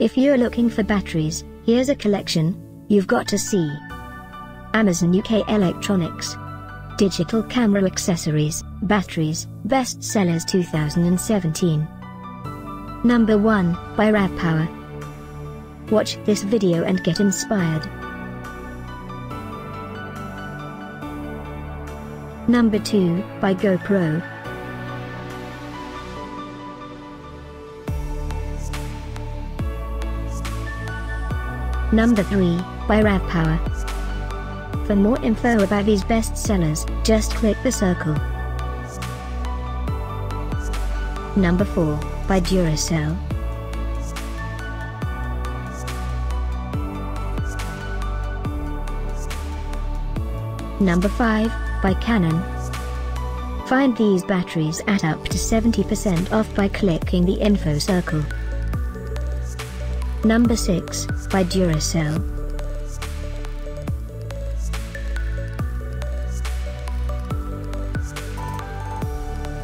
If you're looking for batteries, here's a collection you've got to see. Amazon UK Electronics. Digital camera accessories, batteries, best sellers 2017. Number 1, by RAV Power. Watch this video and get inspired. Number 2, by GoPro. Number 3, by RAV Power. For more info about these best sellers, just click the circle. Number 4, by Duracell. Number 5, by Canon. Find these batteries at up to 70% off by clicking the info circle. Number 6, by Duracell.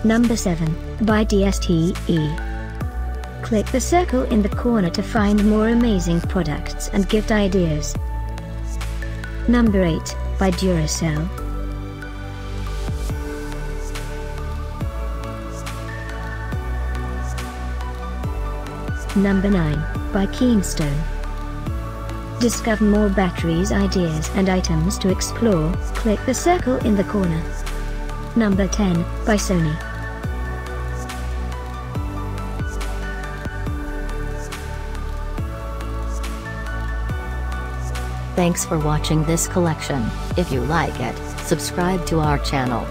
Number 7, by DSTE. Click the circle in the corner to find more amazing products and gift ideas. Number 8, by Duracell. Number 9, by Keenstone. Discover more batteries ideas and items to explore, click the circle in the corner. Number 10, by Sony. Thanks for watching this collection. If you like it, subscribe to our channel.